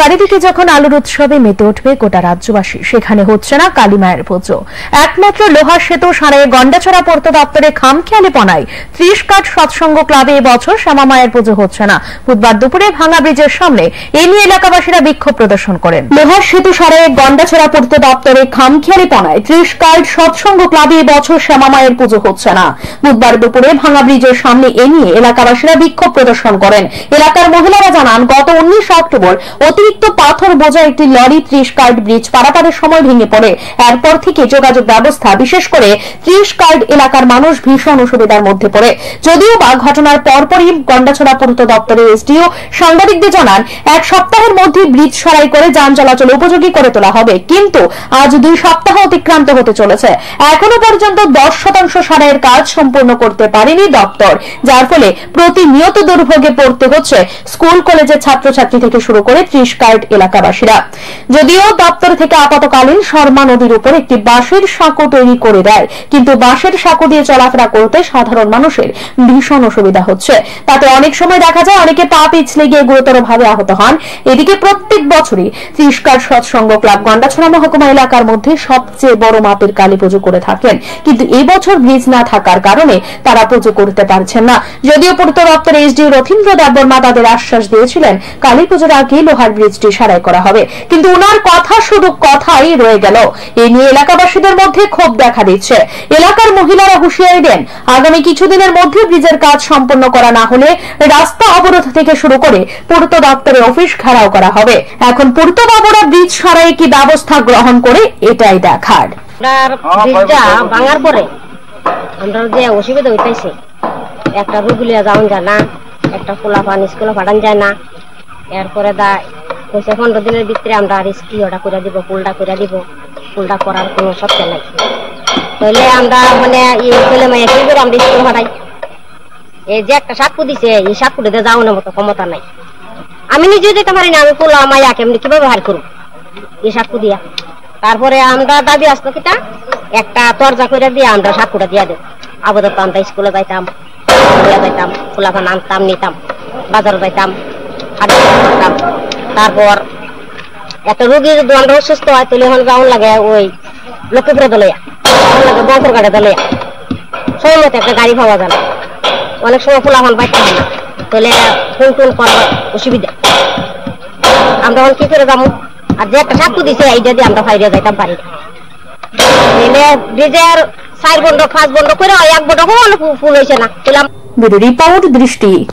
চারিদিকে যখন আলোর উৎসবে মেতে উঠবে গোটা রাজ্যবাসী, সেখানে হচ্ছে না কালীমায়ের পুজো। একমাত্র লোহার সেতু সারায় গন্ডাছড়া পূর্ত দপ্তরে খামখেয়ালি পনায় ত্রিশ কাঠ সৎসঙ্গ ক্লাবে এবছর শ্যামা মায়ের পুজো হচ্ছে না। বুধবার দুপুরে ভাঙা ব্রিজের সামনে এ নিয়ে এলাকাবাসীরা বিক্ষোভ প্রদর্শন করেন। লোহার সেতু সারায় গন্ডাছড়া পূর্ত দপ্তরে খামখেয়ালি পনায় ত্রিশ কাঠ সৎসঙ্গ ক্লাবে এবছর শ্যামা মায়ের পুজো হচ্ছে না। বুধবার দুপুরে ভাঙা ব্রিজের সামনে এ নিয়ে এলাকাবাসীরা বিক্ষোভ প্রদর্শন করেন। এলাকার মহিলারা জানান, গত উনিশ অক্টোবর অতিরিক্ত পাথর বোঝা একটি লরি ত্রিশ কার্ড ব্রিজ। পারাপারের সময় ভেঙে পড়ে। এরপর থেকে যোগাযোগ ব্যবস্থা, বিশেষ করে ত্রিশ কার্ড এলাকার মানুষ ভীষণ অসুবিধার মধ্যে পড়ে। যদিও বা ঘটনার পরপরই গন্ডাছড়া পূর্ত দপ্তরের এসডিও সাংবাদিকদের জানান, এক সপ্তাহের মধ্যে ব্রিজ সরাই করে যান চলাচল উপযোগী করে তোলা হবে। কিন্তু আজ দুই সপ্তাহ অতিক্রান্ত হতে চলেছে। এখনও পর্যন্ত দশ শতাংশ সারাইয়ের কাজ সম্পূর্ণ করতে পারেনি দপ্তর, যার ফলে প্রতিনিয়ত দুর্ভোগে পড়তে হচ্ছে। স্কুল, কলেজের ছাত্রছাত্রী থেকে শুরু করে ত্রিশ কার্ড এলাকাবাসীরা। যদিও দপ্তর থেকে আপাতকালীন শর্মা নদীর উপর একটি বাঁশের সাঁকো তৈরি করে দেয়, কিন্তু বাঁশের সাঁকো দিয়ে চলাফেরা করতে সাধারণ মানুষের ভীষণ অসুবিধা হচ্ছে। তাতে অনেক সময় দেখা যায় অনেকে পা পিছলে গিয়ে গুরুতরভাবে আহত হন। এদিকে প্রত্যেক বছরই ত্রিশ কার্ড সৎসঙ্গ ক্লাব গন্ডাছড়া মহকুমা এলাকার মধ্যে সবচেয়ে বড় মাপের কালী পুজো করে থাকেন। কিন্তু এবছর ব্রিজ না থাকার কারণে তারা পুজো করতে পারছেন না। যদিও পূর্ত দপ্তর এসডি রথীন্দ্র দেববর্মা তাদের আশ্বাস দিয়েছিলেন, কালী পুজোর আগে লোহার ব্রিজটি সারাই করা হবে। কিন্তু ওনার কথা শুধু কথাই রয়ে গেল। এ নিয়ে এলাকাবাসীদের মধ্যে ক্ষোভ দেখা দিচ্ছে। এলাকার মহিলারা হুঁশিয়ারি দেন আগামী কিছুদিনের মধ্যে ব্রিজের কাজ সম্পন্ন করা না হলে রাস্তা অবরোধ থেকে শুরু করে পূর্ত দপ্তরের অফিস ঘেরাও করা হবে। এখন পূর্ত বাবুরা ব্রিজ সারাই কি ব্যবস্থা গ্রহণ করে এটাই দেখার। ব্রিজটা ভাঙার পরে আমরা যে অসুবিধা হইতেছে একটা রুগলিয়া যাওন যায় না একটা পোলা পান স্কুলে পাঠান যায় না এরপরে দা কইছে পনেরো দিনের ভিতরে আমরা রিস্কি ওটা করে দিব ফুলটা করে দিব। ফুলটা করার কোনো সত্য নাই। তাহলে আমরা মানে ছেলে মেয়ে কি করে আমরা স্কুলে পাঠাই এই যে একটা সাক্ষু দিছে, এই সাক্ষুটিতে যাওয়ানোর মতো ক্ষমতা নাই। আমি নিজে যেতে পারি না, আমি পোলা মাইয়া কেমনি কীভাবে হার করব? এই সাক্ষু দিয়া। তারপরে আমরা দাবি আসতো কিটা? একটা তরজা করে দিয়ে আমরা সাক্ষুটা দিয়া দেব। আপাতত আমরা স্কুলে যাইতাম যাইতাম, ফুলাফান আনতাম, নিতাম, বাজারে যাইতাম করতাম। তারপর একটা রুগী যদি আমরা অসুস্থ হয়, তাহলে এখন যাওয়ার লাগে ওই লক্ষ্মীপুরে যাওয়ার লাগে বঙ্কর গাড়ি দলইয়া সময় মতো একটা গাড়ি পাওয়া যায় না অনেক সময় ফুলাফান পাইতে হয় না। তাহলে ফোন টোন করার অসুবিধা। আমরা এখন কি করে যাব? আর যে একটা সাক্ষু দিছে এই যদি আমরা ফাইরে যাইতাম পারি তাহলে ব্রিজের চার বন্ধ, পাঁচ বন্ধ করে এক বন্ধ ফুল হয়েছে না। রিপোর্ট দৃষ্টি।